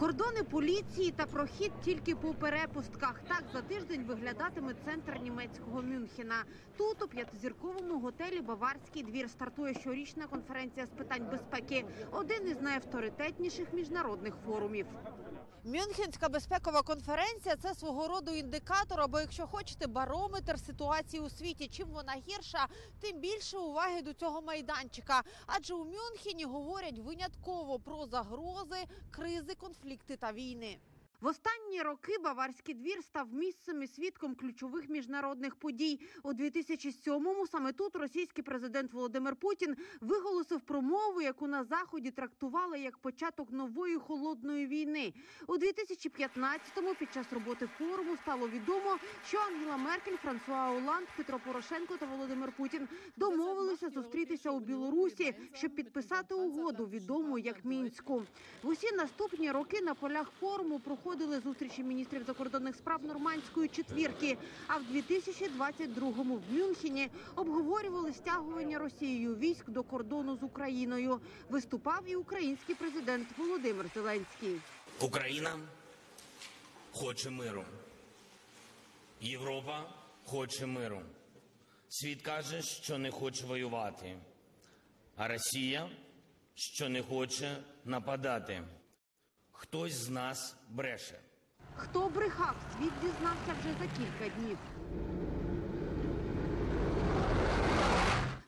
Кордони поліції та прохід тільки по перепустках. Так за тиждень виглядатиме центр німецького Мюнхена. Тут у п'ятизірковому готелі Баварський двір стартує щорічна конференція з питань безпеки. Один із найавторитетніших міжнародних форумів. Мюнхенська безпекова конференція це свого роду індикатор, або якщо хочете, барометр ситуації у світі. Чим вона гірша, тим більше уваги до цього майданчика. Адже у Мюнхені говорять винятково про загрози, кризи, конфлікти konfliktit avini. В останні роки Баварський двір став місцем і свідком ключових міжнародних подій. У 2007-му саме тут російський президент Володимир Путін виголосив промову, яку на заході трактували як початок нової холодної війни. У 2015-му під час роботи форуму стало відомо, що Ангела Меркель, Франсуа Оланд, Петро Порошенко та Володимир Путін домовилися зустрітися у Білорусі, щоб підписати угоду, відому як мінську. В усі наступні роки на полях форуму проходили зустрічі міністрів закордонних справ нормандської четвірки. А в 2022-му в Мюнхені обговорювали стягування Росією військ до кордону з Україною. Виступав і український президент Володимир Зеленський. Україна хоче миру. Європа хоче миру. Світ каже, що не хоче воювати. А Росія, що не хоче нападати. Хтось з нас бреше. Хто брехав, світ дізнався вже за кілька днів.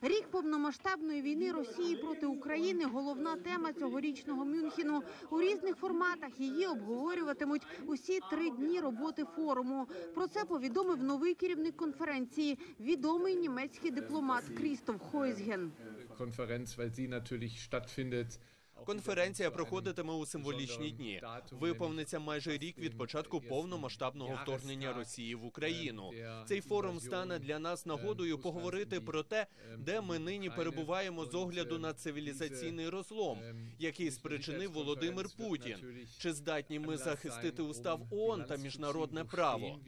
Рік повномасштабної війни Росії проти України головна тема цьогорічного Мюнхену. У різних форматах її обговорюватимуть усі три дні роботи форуму. Про це повідомив новий керівник конференції, відомий німецький дипломат Крістоф Хойзген. Konferenz, weil sie natürlich stattfindet. Конференція проходитиме у символічні дні. Виповниться майже рік від початку повномасштабного вторгнення Росії в Україну. Цей форум стане для нас нагодою поговорити про те, де ми нині перебуваємо з огляду на цивілізаційний розлом, який спричинив Володимир Путін. Чи здатні ми захистити устав ООН та міжнародне право?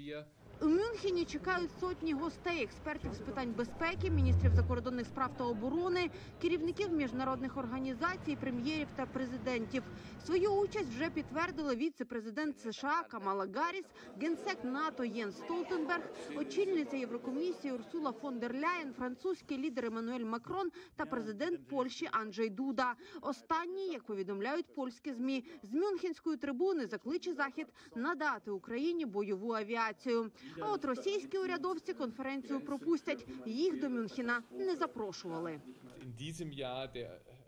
У Мюнхені чекають сотні гостей, експертів з питань безпеки, міністрів закордонних справ та оборони, керівників міжнародних організацій, прем'єрів та президентів. Свою участь вже підтвердили віце-президент США Камала Гарріс, генсек НАТО Єнс Столтенберг, очільниця Єврокомісії Урсула фон дер Ляєн, французький лідер Еммануель Макрон та президент Польщі Анджей Дуда. Останній, як повідомляють польські змі, з Мюнхенської трибуни закличе захід надати Україні бойову авіацію. А от російські урядовці конференцію пропустять. Їх до Мюнхена не запрошували.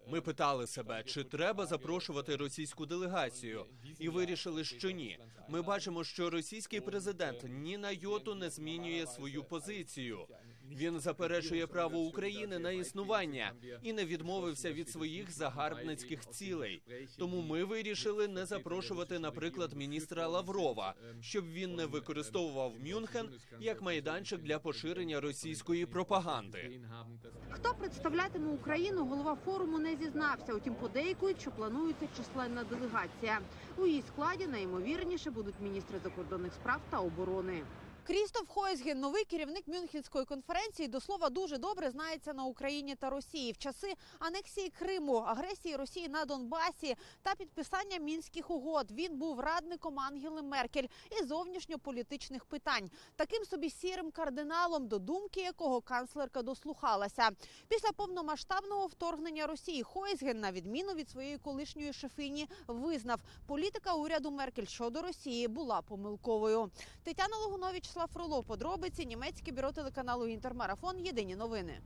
Ми питали себе, чи треба запрошувати російську делегацію, і вирішили, що ні. Ми бачимо, що російський президент ні на йоту не змінює свою позицію. Він заперечує право України на існування і не відмовився від своїх загарбницьких цілей. Тому ми вирішили не запрошувати, наприклад, міністра Лаврова, щоб він не використовував Мюнхен як майданчик для поширення російської пропаганди. Хто представлятиме Україну, голова форуму не зізнався. Утім, подейкують, що планується численна делегація. У її складі найімовірніше будуть міністри закордонних справ та оборони. Крістоф Хойсген, новий керівник Мюнхенської конференції, до слова дуже добре знається на Україні та Росії в часи анексії Криму, агресії Росії на Донбасі та підписання мінських угод. Він був радником Ангели Меркель із зовнішньополітичних питань, таким собі сірим кардиналом, до думки якого канцлерка дослухалася. Після повномасштабного вторгнення Росії Хойсген, на відміну від своєї колишньої шефині, визнав, політика уряду Меркель щодо Росії була помилковою. Тетяна Логунович, Слав Фролов, подробиці німецьке бюро телеканалу Інтермарафон. Єдині новини.